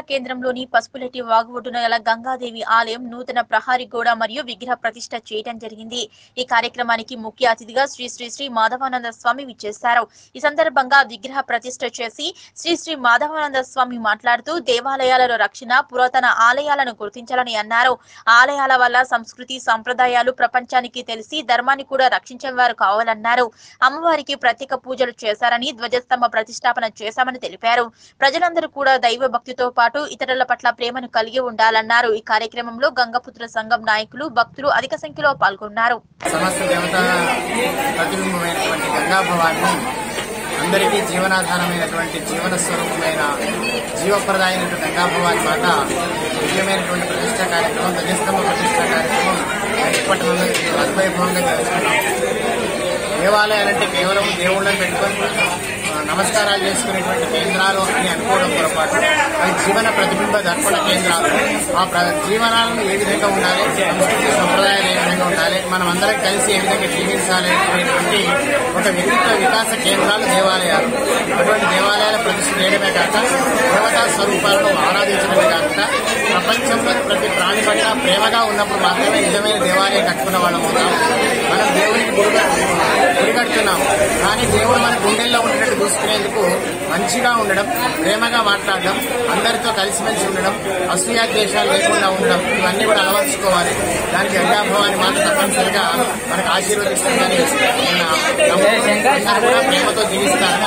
కేంద్రంలోని పసుపులెట్టి వాగుఒడ్డున గల గంగాదేవి ఆలయం నూతన ప్రహారీ గోడ మరియు విగ్రహ ప్రతిష్ట చేయడం జరిగింది. ఈ కార్యక్రమానికి ముఖ్య అతిథిగా శ్రీ శ్రీ శ్రీ మాధవానంద స్వామి విచ్చేశారు. ఈ సందర్భంగా విగ్రహ ప్రతిష్ట చేసి శ్రీ శ్రీ మాధవానంద స్వామి మాట్లాడుతూ దేవాలయాలలో రక్షణ పురాతన ఆలయాలను గుర్తించాలని అన్నారు. ఆలయాల వల్ల సంస్కృతి సంప్రదాయాలు ప్రపంచానికి తెలిసి ధర్మాన్ని కూడా రక్షించేవారు కావాలన్నారు. అమ్మవారికి ప్రత్యేక పూజలు చేశారని ధ్వజస్తంభ ప్రతిష్టాపన చేశామని తెలిపారు. ప్రజలందరూ కూడా దైవ భక్తితో పాటు ఇతరుల పట్ల ప్రేమను కలిగి ఉండాలన్నారు. ఈ కార్యక్రమంలో గంగపుత్ర సంఘం నాయకులు భక్తులు అధిక సంఖ్యలో పాల్గొన్నారు. సమస్త దేవత ప్రతిబింబమైనటువంటి అందరికీ జీవనాధారమైనటువంటి జీవన స్వరూపమైన జీవప్రదాయమైనటువంటి గంగా భవాని మాత ముఖ్యమైనటువంటి ప్రతిష్టా కార్యక్రమం ధ్వజస్తంభ ప్రతిష్టా కార్యక్రమం పట్టణంలో అద్వైభవంగా జరుగుతున్నాం దేవాలయాలంటే కేవలం దేవుళ్ళని పెట్టుకొని నమస్కారాలు చేసుకునేటువంటి కేంద్రాలు అని అనుకోవడం పొరపాటు. అవి జీవన ప్రతిబింబ దర్పణ కేంద్రాలు. ఆ ప్ర జీవనాలను ఏ విధంగా ఉండాలి? సంస్కృతి సంప్రదాయాలు ఏ విధంగా ఉండాలి? మనం అందరం కలిసి ఏ విధంగా జీవించాలి అనేటువంటి ఒక వ్యక్తిత్వ వికాస కేంద్రాలు దేవాలయాలు. అటువంటి దేవాలయాల ప్రతిష్ట చేయడమే కాక దేవతా స్వరూపాలను ఆరాధించడమే కాక ప్రపంచంలో ప్రతి ప్రాణి పట్ల ప్రేమగా ఉన్నప్పుడు మాత్రమే నిజమైన దేవాలయం కట్టుకున్న వాళ్ళం అవుతాం. మనం దేవుడికి గుడి కడుతున్నాం కానీ దేవుడు మన చూసుకునేందుకు మంచిగా ఉండడం ప్రేమగా మాట్లాడడం అందరితో కలిసిమెలిసి ఉండడం అసూయా ద్వేషాలు లేకుండా ఉండడం ఇవన్నీ కూడా అలవర్చుకోవాలి. దానికి గంగాభవాన్ని మాత్రం తప్పనిసరిగా మనకు ఆశీర్వదిస్తుందని కూడా ప్రేమతో జీవిస్తారు.